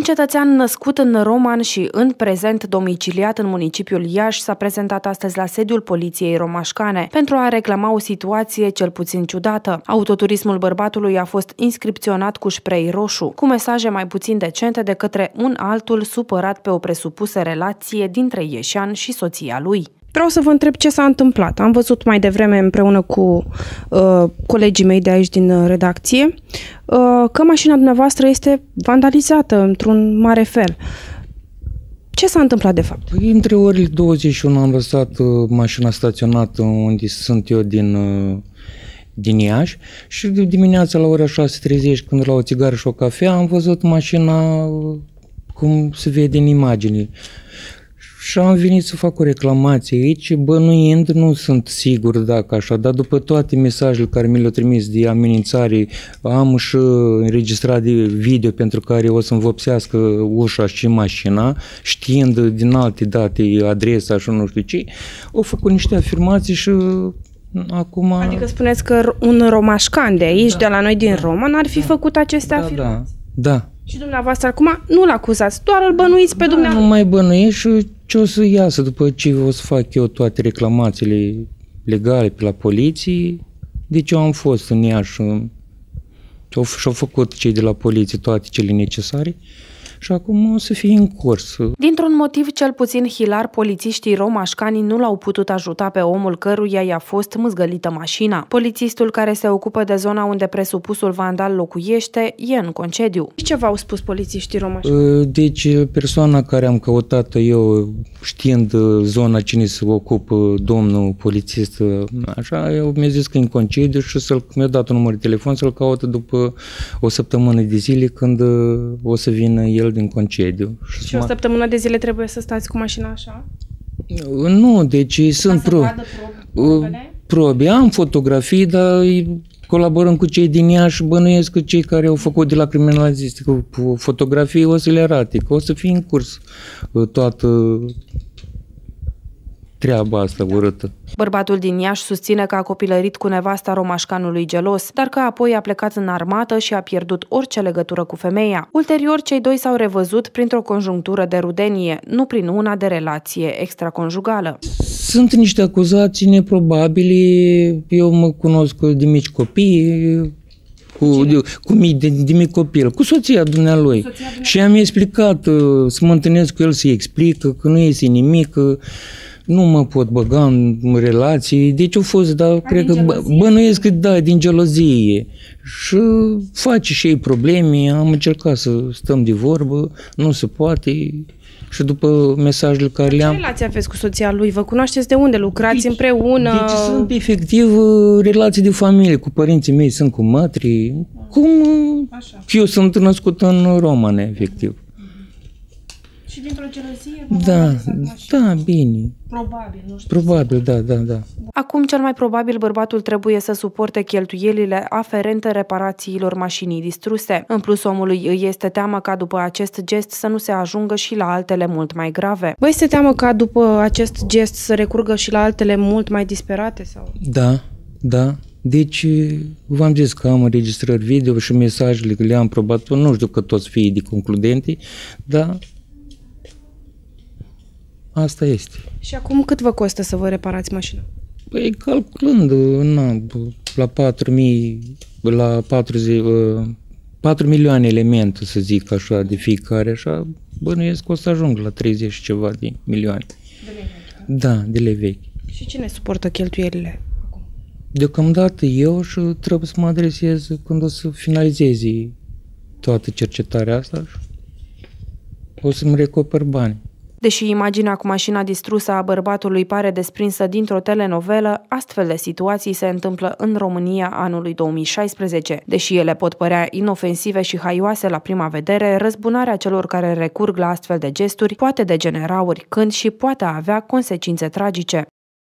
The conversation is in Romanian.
Un cetățean născut în Roman și în prezent domiciliat în municipiul Iași s-a prezentat astăzi la sediul poliției romașcane pentru a reclama o situație cel puțin ciudată. Autoturismul bărbatului a fost inscripționat cu spray roșu, cu mesaje mai puțin decente de către un altul supărat pe o presupusă relație dintre Ieșan și soția lui. Vreau să vă întreb ce s-a întâmplat. Am văzut mai devreme împreună cu uh, colegii mei de aici din uh, redacție uh, că mașina dumneavoastră este vandalizată într-un mare fel. Ce s-a întâmplat de fapt? Păi, între orele 21 am lăsat uh, mașina staționată unde sunt eu din, uh, din Iași și dimineața la ora 6.30 când la o țigară și o cafea am văzut mașina uh, cum se vede în imagine și am venit să fac o reclamație aici, bănuind, nu sunt sigur dacă așa, dar după toate mesajele care mi le-au trimis de amenințare, am și înregistrat de video pentru care o să-mi vopsească ușa și mașina, știind din alte date adresa și nu știu ce, au făcut niște afirmații și acum... Adică spuneți că un romașcan de aici, da, de la noi din da, Roma, n-ar fi da, făcut aceste da, afirmații? Da, da. Și dumneavoastră acum nu-l acuzați, doar îl bănuiți pe da, dumneavoastră. Nu mai bănuiesc și ce o să iasă după ce o să fac eu toate reclamațiile legale pe la poliție. Deci eu am fost în ea și și-au făcut cei de la poliție toate cele necesare și acum o să fie în curs. Dintr-un motiv cel puțin hilar, polițiștii romașcani nu l-au putut ajuta pe omul căruia i-a fost mâzgălită mașina. Polițistul care se ocupă de zona unde presupusul vandal locuiește e în concediu. Ce v-au spus polițiștii romașcani? Ă, deci persoana care am căutat eu, știind zona cine se ocupă, domnul polițist, așa, eu mi-a zis că e în concediu și să mi-a dat un număr de telefon să-l caută după o săptămână de zile când o să vină el din concediu. Și, și o săptămână de zile trebuie să stați cu mașina așa? Nu, deci Ca sunt pro... probe, probe. Am fotografii, dar colaborăm cu cei din Iași, bănuiesc că cei care au făcut de la criminalistică fotografii o să le arate, că o să fie în curs uh, toată treaba asta urâtă. Bărbatul din Iași susține că a copilărit cu nevasta romașcanului gelos, dar că apoi a plecat în armată și a pierdut orice legătură cu femeia. Ulterior, cei doi s-au revăzut printr-o conjunctură de rudenie, nu prin una de relație extraconjugală. Sunt niște acuzații neprobabile. Eu mă cunosc de mici copii, cu, de, cu mii de, de mic copil, cu soția dumnealui. Soția Și am explicat, uh, să mă întâlnesc cu el să-i explică că nu este nimic, că nu mă pot băga în relații, deci au fost, dar A, cred că bă, bănuiesc că da, din gelozie. Și face și ei probleme, am încercat să stăm de vorbă, nu se poate. Și după mesajele care le-am... Ce relație aveți cu soția lui? Vă cunoașteți de unde? Lucrați deci, împreună? Deci sunt efectiv uh, relații de familie. Cu părinții mei sunt cu mătri. Cum... Așa. Eu sunt născut în Romane, efectiv. Și dintr-o gelozie? Da, da, bine. Probabil, nu știu. Probabil, da, da, da. Acum, cel mai probabil, bărbatul trebuie să suporte cheltuielile aferente reparațiilor mașinii distruse. În plus, omului îi este teamă ca după acest gest să nu se ajungă și la altele mult mai grave. Vă este teamă ca după acest gest să recurgă și la altele mult mai disperate? sau? Da, da. Deci, v-am zis că am înregistrări video și mesajele le-am probat, nu știu că toți fie de concludente, dar Asta este. Și acum cât vă costă să vă reparați mașina? Păi calculând, na, la 4 mii, la 40, 4 uh, milioane elemente, să zic așa, de fiecare, așa, bănuiesc că o să ajung la 30 și ceva de milioane. De lei vechi, da? Da, de lei vechi. Și cine suportă cheltuielile acum? Deocamdată eu și trebuie să mă adresez când o să finalizeze toată cercetarea asta și o să-mi recuper bani. Deși imaginea cu mașina distrusă a bărbatului pare desprinsă dintr-o telenovelă, astfel de situații se întâmplă în România anului 2016. Deși ele pot părea inofensive și haioase la prima vedere, răzbunarea celor care recurg la astfel de gesturi poate degenera oricând și poate avea consecințe tragice.